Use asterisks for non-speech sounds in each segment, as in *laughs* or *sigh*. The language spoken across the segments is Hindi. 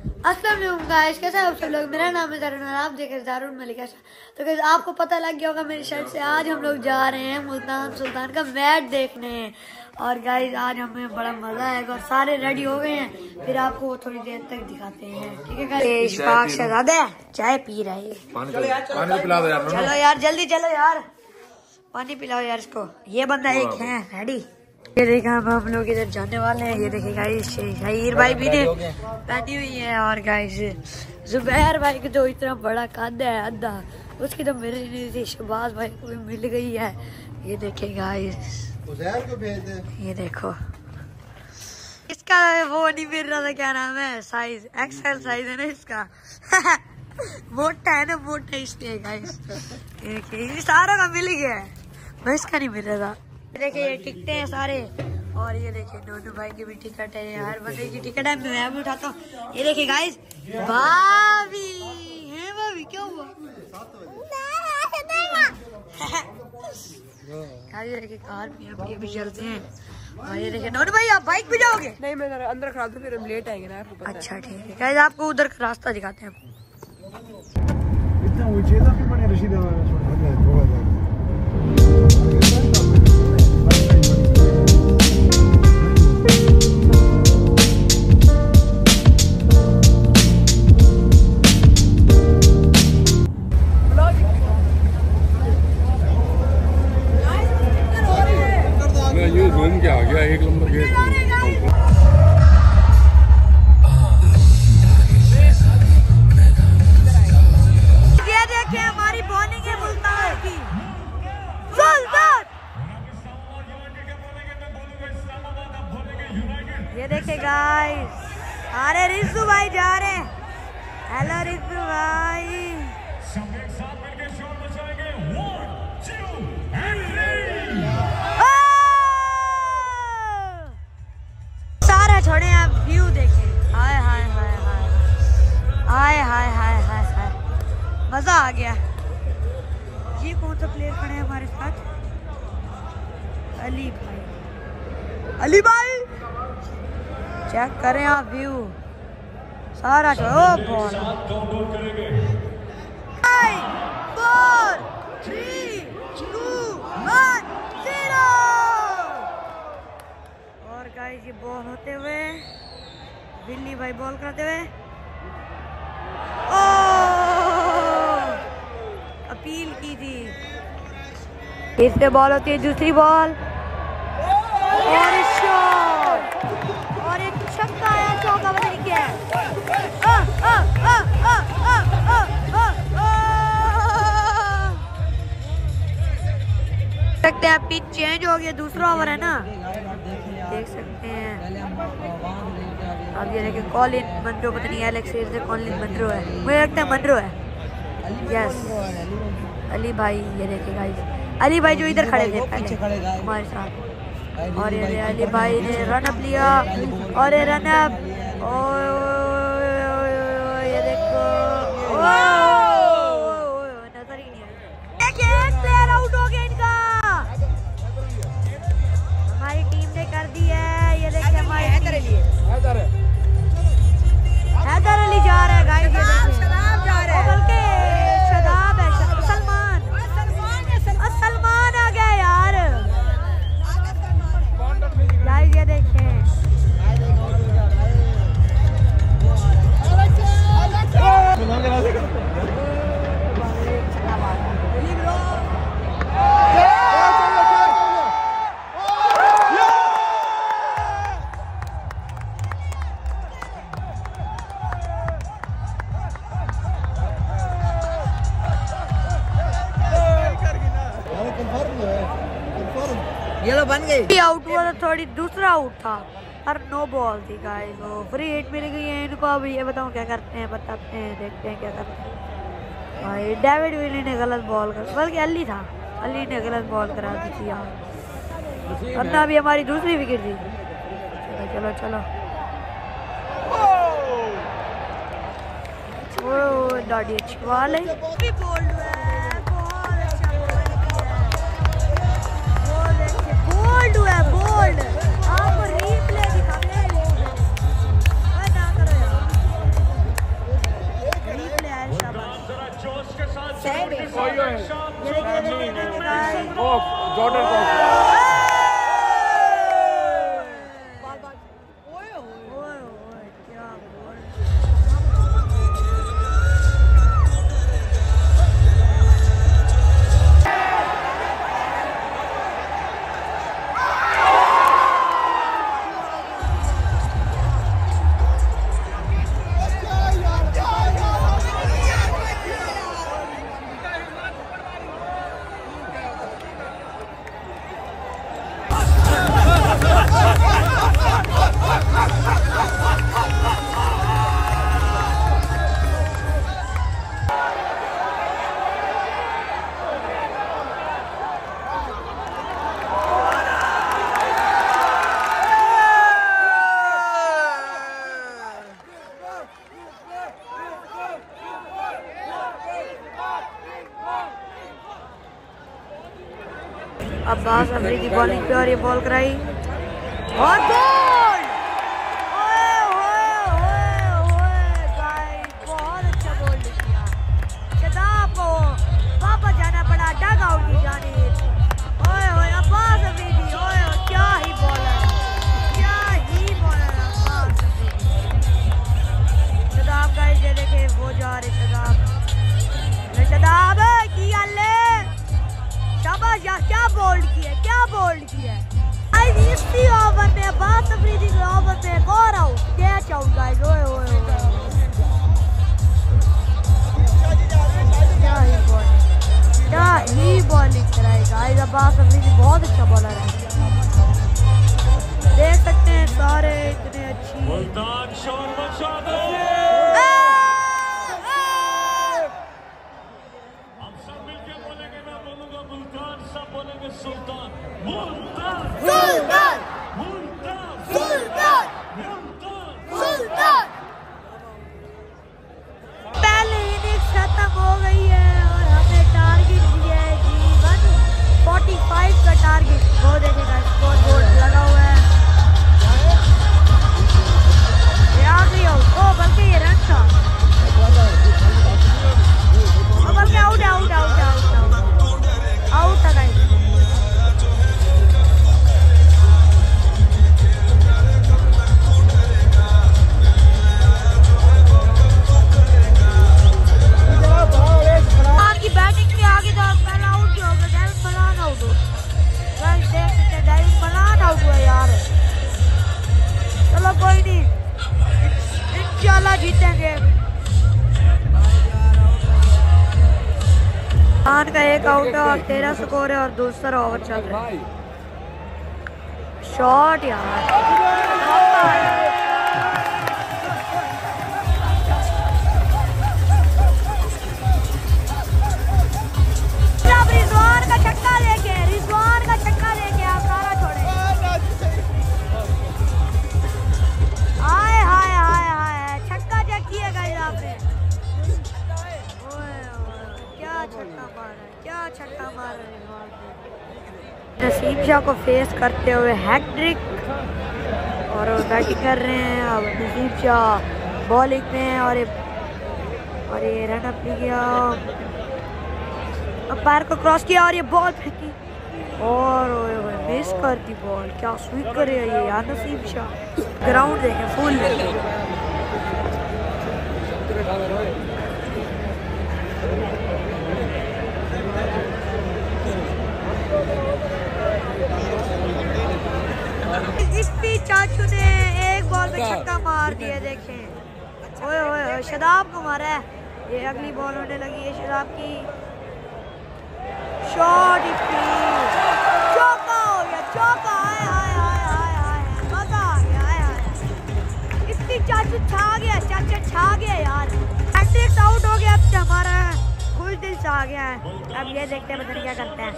असलम गाइस कैसे हैं आप सब लोग? मेरा नाम है दारुण और आप देख रहे हैं दारुण मलिक ऐसा तो गाइस आपको पता लग गया होगा मेरी शर्ट से आज हम लोग जा रहे हैं मुल्तान सुल्तान का मैच देखने। और गाइस आज हमें बड़ा मज़ा आएगा और सारे रेडी हो गए हैं। फिर आपको थोड़ी देर तक दिखाते हैं। ठीक है गाइस? इशफाक शहजादा चाय पी रहे हैं पानी पानी पिला दो यार चलो यार जल्दी चलो यार। पानी पिलाओ यार इसको। ये बंदा एक है रेडी ये देखा अब हम लोग इधर जाने वाले हैं। ये देखे गाइस शहीर भाई भी ने पहनी हुई है और गाइस जुबैर भाई की तो इतना बड़ा कद है अद्धा उसकी तो मेरे नहीं थी शबाज भाई को भी मिल गई है। ये देखे गाइस को भेज दे। ये देखो। इसका वो नहीं मिल रहा था क्या नाम है? साइज़ एक्सएल साइज़ है ना इसका। *laughs* मोटा है ना मोटा इसलिए गाइस ये सारा का मिल गया है। बस इसका नहीं मिल रहा था। देखिए ये टिकटे हैं सारे। और ये देखिए दोनों भाई की भी टिकट है हर बंदे की टिकट है मैं भी उठाता हूँ। ये देखिए गाइस भाभी। है भाभी क्या हुआ? *laughs* ये देखिए कार भी ये भी चलते हैं। और ये देखिए नोनू भाई आप बाइक भी जाओगे? नहीं मैं अंदर खड़ा था फिर हम लेट आएँगे ना आपको अच्छा ठीक है। गाइस आपको उधर का रास्ता दिखाते हैं। इतना ऊँचे था कि मैंने रशीद थोड़ा घूम के आ गया, एक नंबर गेट ये देखे गाइस अरे रिजू भाई, जा रहे हेलो रिजू भाई। मज़ा आ गया। ये कौन सा प्लेयर खड़े हैं हमारे साथ? अली भाई। अली भाई! चेक करें आप व्यू सारा छोड़ो ball four three two one zero और गाइस ये बॉल होते हुए बिल्ली भाई बॉल कराते हुए। ओ! अपील की थी फिर से बॉल होती है, दूसरी बॉल और और एक छक्का आया, चौका पता क्या। सकते हैं पिच चेंज हो गया दूसरा ओवर है ना। देख सकते हैं। अब ये देखिए, कॉलिन मंड्रो पता नहीं एलेक्स कॉलिन मंड्रो है। मुझे लगता है मंड्रो है। यस अली भाई, ये देखे गाइस अली भाई जो इधर खड़े थे हमारे साथ. और ये अली भाई ने रन अप लिया. और ये रन अप ये देखो. था थोड़ी दूसरा आउट था। पर नो बॉल थी गाइस वो फ्री हिट मिल गई है इनको अब ये बताओ क्या करते हैं बताते हैं देखते हैं क्या करते हैं। भाई डेविड विली ने गलत बॉल कर बल्कि अली था। अली ने गलत बॉल करा दी थी, यार। वरना अभी हमारी दूसरी विकेट थी। चलो चलो चलो। ओ डॉडी अच्छी बॉल है। भी கோல்டு अब्बास अफरीदी बॉलिंग पे और ये बॉल कराई। और गोल अब्बास अफरीदी बहुत अच्छा बॉलर है। देख सकते हैं सारे इतने अच्छी जीतेंगे खान का एक आउट है और तेरह स्कोर है और दूसरा ओवर चल रहा है। शॉट यार। को फेस करते हुए हैट्रिक और बैटिंग कर रहे हैं। अब नसीम शाह बॉलिंग में और ये और ये रन अप नहीं किया। पैर को क्रॉस किया और ये बॉल फेंकी। और ओए ओए मिस कर दी बॉल क्या स्वीप करे ये यार नसीब शाह। ग्राउंड देखें फुल छक्का मार दिया, देखें। ओए ओए ओए, शदाब को मारा है। ये अगली बॉल होने लगी है शदाब की। शॉट चौका हो गया, चौका। हाय मज़ा आ गया इफ्ती चाचू छा गया, चाचा छा गया यार। आउट हो गया अब हमारा। खुश दिल से आ गया है। अब ये देखते हैं पता क्या करते हैं।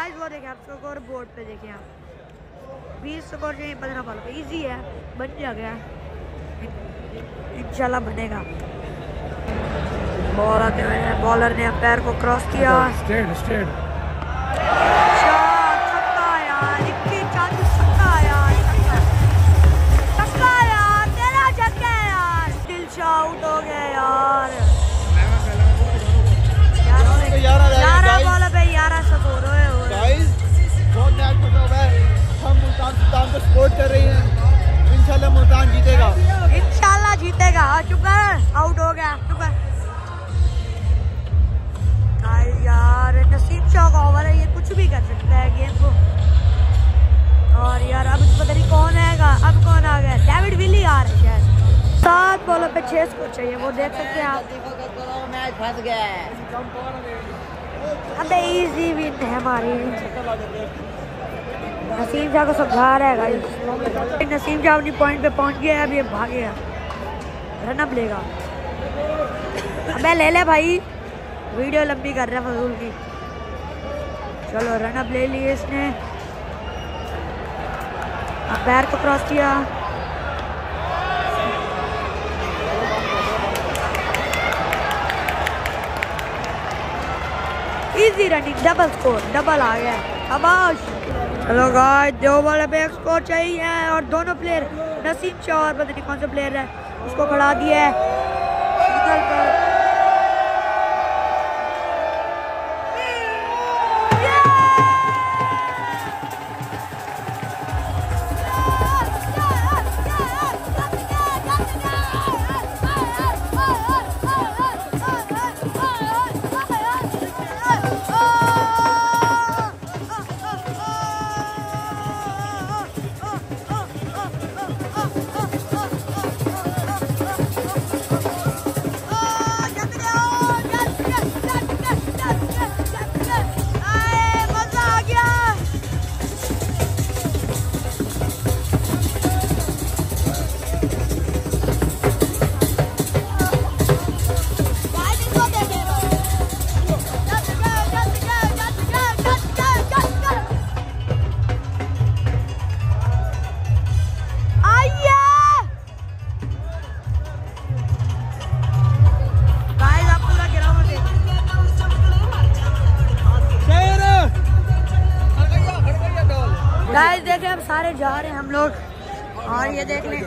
गाइस, वो देखें आप स्कोर बोर्ड पे देखें आप। बीस स्कोर चाहिए, पंद्रह बॉल पे। इजी है, बन जा गया इंशाल्लाह बनेगा। बॉल आते हुए बॉलर ने अंपायर को क्रॉस किया। स्टेड स्टेट सात बॉलों पे छह स्कोर चाहिए, वो देख सकते हैं आप। इजी विन है हमारी। नसीम शाह को समझा रहा है नसीम शाह अपनी पॉइंट पे पहुँच गया है अब ये भागेगा रन अप लेगा। अबे ले ले भाई। वीडियो लंबी कर रहा है फजूल की। चलो रन अप ले लिए इसने। पैर को क्रॉस किया। Easy running double score double आ गया। अबाश। हेलो गाइस दो बॉल पे एक स्कोर चाहिए और दोनों प्लेयर नसीम शाह और पता नहीं कौन सा प्लेयर है, उसको खड़ा दिया है। गाइस देखे हम सारे जा रहे हैं हम लोग। और ये देख लें।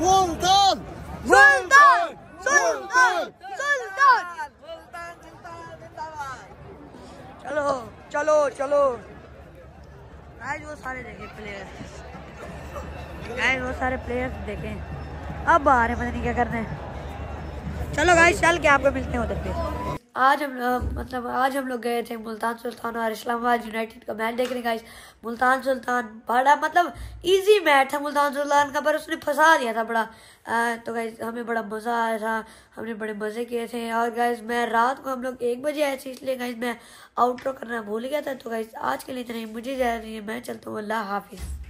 मुल्तान! सुल्तान सुल्तान सुल्तान चलो चलो चलो। गाइस वो सारे देखे प्लेयर गाइस वो सारे प्लेयर्स देखें। अब आ रहे हैं पता नहीं क्या करने चलो गाइस चल के आपको मिलते हैं उधर पे। आज हम मतलब आज हम लोग गए थे मुल्तान सुल्तान और इस्लामाबाद यूनाइटेड का मैच देखने गाइस मुल्तान सुल्तान बड़ा मतलब इजी मैच था मुल्तान सुल्तान का पर उसने फंसा दिया था बड़ा। आ, तो गाइस हमें बड़ा मज़ा आया था हमने बड़े मज़े किए थे। और गाइस मैं रात को हम लोग एक बजे आए थे इसलिए गाइस मैं आउटरो करना भूल गया था। तो गाइस आज के लिए इतना ही। मुझे जा रही है मैं चलता हूँ। अल्लाह हाफिज़।